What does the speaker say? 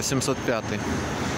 705